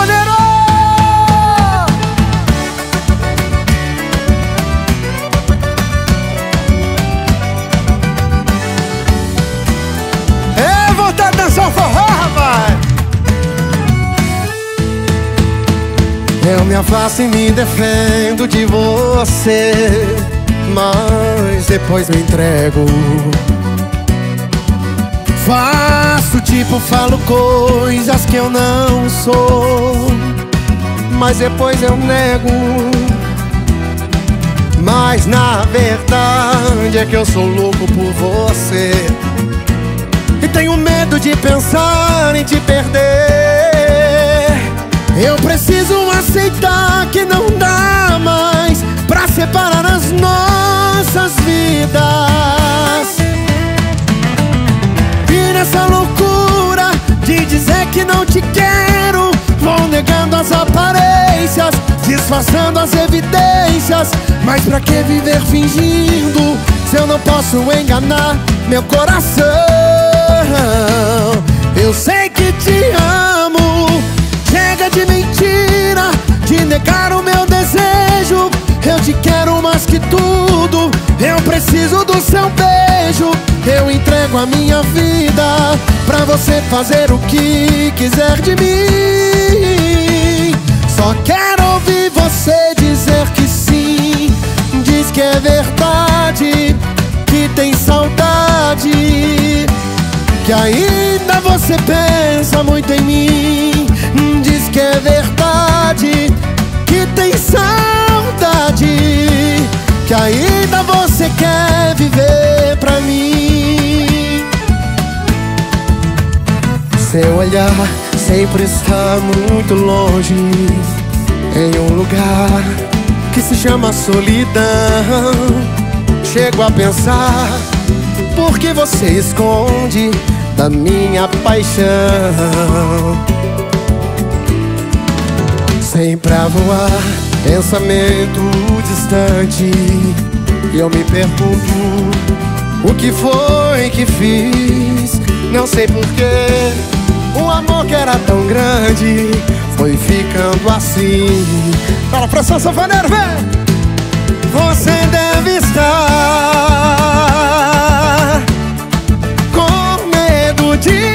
Escolheram! É vontade de dançar o rapaz! Eu me afasto e me defendo de você Mas depois me entrego Faz tipo, falo coisas que eu não sou. Mas depois eu nego. Mas na verdade é que eu sou louco por você. E tenho medo de pensar em te perder que não te quero. Vou negando as aparências, disfarçando as evidências. Mas pra que viver fingindo se eu não posso enganar meu coração? Eu sei que te amo, chega de mentira, de negar o meu desejo. Eu te quero mais que tudo, eu preciso do seu beijo entrego a minha vida Pra você fazer o que quiser de mim. Só quero ouvir você dizer que sim. Diz que é verdade Que tem saudade Que ainda você pensa muito em mim. Diz que é verdade Que tem saudade Que ainda olhar sempre está muito longe. Em um lugar que se chama solidão. Chego a pensar Por que você esconde da minha paixão? Sempre a voar, pensamento distante. E eu me pergunto O que foi que fiz? Não sei porquê amor que era tão grande foi ficando assim. Fala, França Sanfoneiro, vem! Você deve estar com medo de